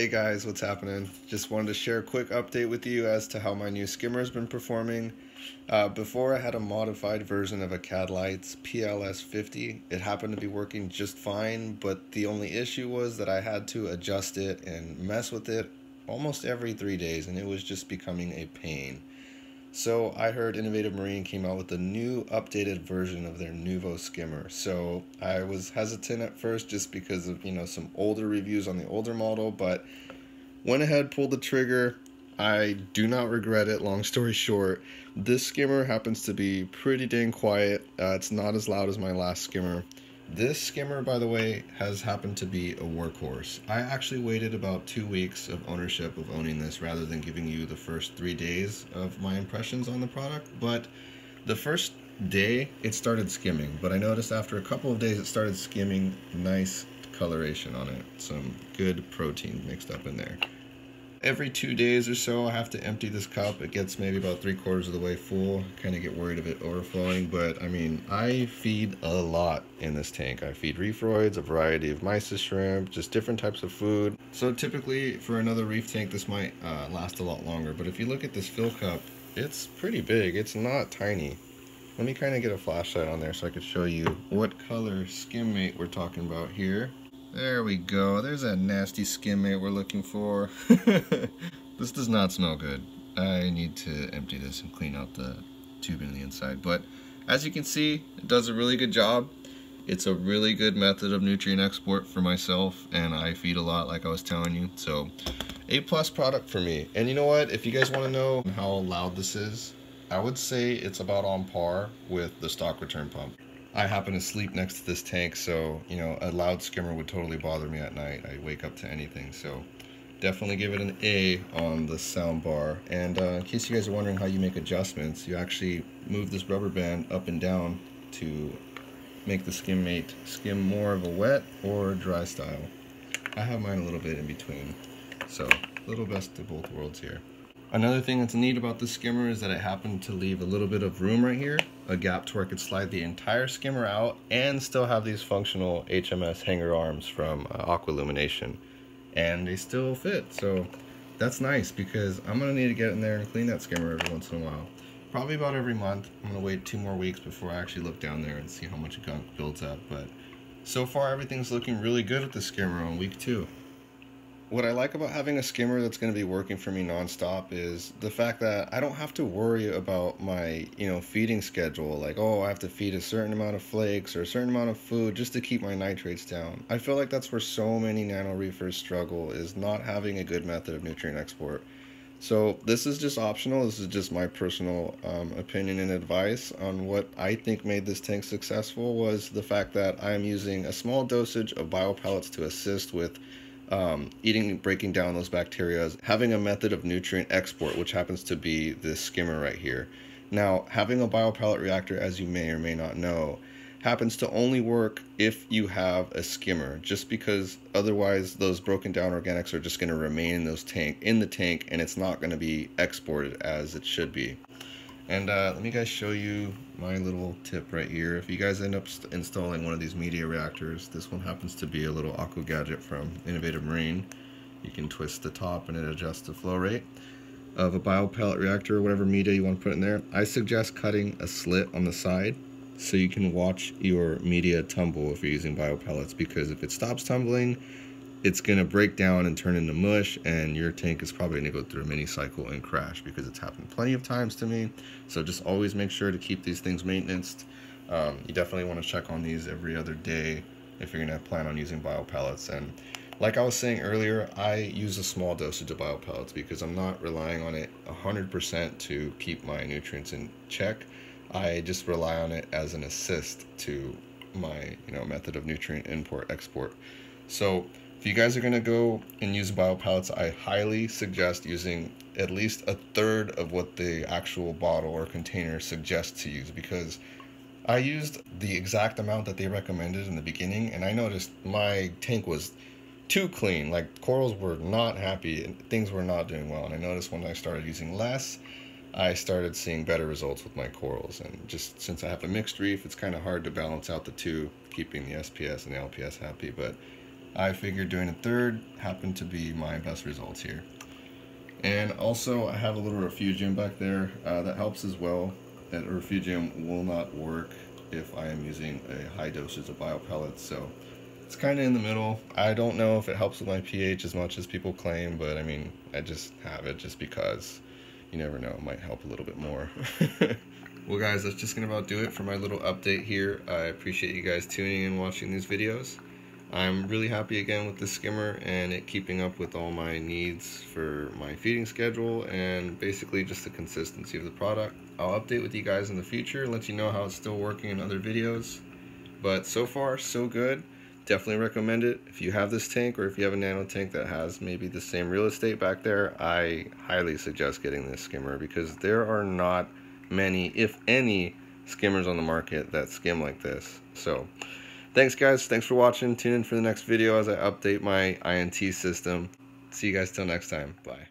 Hey guys, what's happening? Just wanted to share a quick update with you as to how my new skimmer has been performing. Uh, before I had a modified version of a Cadlites PLS50. It happened to be working just fine, but the only issue was that I had to adjust it and mess with it almost every three days, and it was just becoming a pain. So I heard Innovative Marine came out with a new updated version of their Nuvo skimmer. So I was hesitant at first just because of, you know, some older reviews on the older model, but went ahead, pulled the trigger. I do not regret it. Long story short, this skimmer happens to be pretty dang quiet. Uh, it's not as loud as my last skimmer. This skimmer, by the way, has happened to be a workhorse. I actually waited about two weeks of ownership of owning this rather than giving you the first three days of my impressions on the product. But the first day, it started skimming. But I noticed after a couple of days, it started skimming nice coloration on it. Some good protein mixed up in there every two days or so I have to empty this cup. It gets maybe about three quarters of the way full. Kind of get worried of it overflowing, but I mean, I feed a lot in this tank. I feed reefroids, a variety of mysis shrimp, just different types of food. So typically for another reef tank, this might uh, last a lot longer. But if you look at this fill cup, it's pretty big. It's not tiny. Let me kind of get a flashlight on there so I could show you what color skimmate we're talking about here. There we go. There's that nasty skimmate we're looking for. this does not smell good. I need to empty this and clean out the tubing on the inside. But as you can see, it does a really good job. It's a really good method of nutrient export for myself, and I feed a lot like I was telling you. So, A plus product for me. And you know what? If you guys want to know how loud this is, I would say it's about on par with the stock return pump. I happen to sleep next to this tank, so, you know, a loud skimmer would totally bother me at night. I wake up to anything, so definitely give it an A on the sound bar. And uh, in case you guys are wondering how you make adjustments, you actually move this rubber band up and down to make the skimmate skim more of a wet or dry style. I have mine a little bit in between, so a little best of both worlds here. Another thing that's neat about this skimmer is that it happened to leave a little bit of room right here, a gap to where I could slide the entire skimmer out and still have these functional HMS hanger arms from uh, Aqua Illumination. And they still fit, so that's nice because I'm gonna need to get in there and clean that skimmer every once in a while. Probably about every month. I'm gonna wait two more weeks before I actually look down there and see how much gunk builds up. But so far everything's looking really good with the skimmer on week two what I like about having a skimmer that's going to be working for me nonstop is the fact that I don't have to worry about my, you know, feeding schedule. Like, oh, I have to feed a certain amount of flakes or a certain amount of food just to keep my nitrates down. I feel like that's where so many nano reefers struggle is not having a good method of nutrient export. So this is just optional. This is just my personal um, opinion and advice on what I think made this tank successful was the fact that I am using a small dosage of biopellets to assist with um, eating, breaking down those bacteria, having a method of nutrient export, which happens to be this skimmer right here. Now, having a biopellet reactor, as you may or may not know, happens to only work if you have a skimmer, just because otherwise those broken down organics are just going to remain in those tank in the tank, and it's not going to be exported as it should be. And uh, let me guys show you my little tip right here. If you guys end up installing one of these media reactors, this one happens to be a little Aqua Gadget from Innovative Marine. You can twist the top and it adjusts the flow rate of a biopellet reactor or whatever media you want to put in there. I suggest cutting a slit on the side so you can watch your media tumble if you're using biopellets because if it stops tumbling, it's going to break down and turn into mush and your tank is probably going to go through a mini cycle and crash because it's happened plenty of times to me. So just always make sure to keep these things maintenance um, you definitely want to check on these every other day if you're going to plan on using bio pellets. And like I was saying earlier I use a small dosage of bio pellets because I'm not relying on it 100% to keep my nutrients in check. I just rely on it as an assist to my you know method of nutrient import export. So if you guys are going to go and use biopellets, I highly suggest using at least a third of what the actual bottle or container suggests to use because I used the exact amount that they recommended in the beginning and I noticed my tank was too clean. Like corals were not happy and things were not doing well. And I noticed when I started using less, I started seeing better results with my corals. And just since I have a mixed reef, it's kind of hard to balance out the two, keeping the SPS and the LPS happy. But I figured doing a third happened to be my best results here. And also I have a little refugium back there uh, that helps as well. That refugium will not work if I am using a high dosage of bio pellets. So it's kind of in the middle. I don't know if it helps with my pH as much as people claim, but I mean, I just have it just because you never know, it might help a little bit more. well guys, that's just gonna about do it for my little update here. I appreciate you guys tuning and watching these videos. I'm really happy again with the skimmer and it keeping up with all my needs for my feeding schedule and basically just the consistency of the product. I'll update with you guys in the future, and let you know how it's still working in other videos. But so far, so good. Definitely recommend it. If you have this tank or if you have a nano tank that has maybe the same real estate back there, I highly suggest getting this skimmer because there are not many, if any, skimmers on the market that skim like this. So Thanks, guys. Thanks for watching. Tune in for the next video as I update my INT system. See you guys till next time. Bye.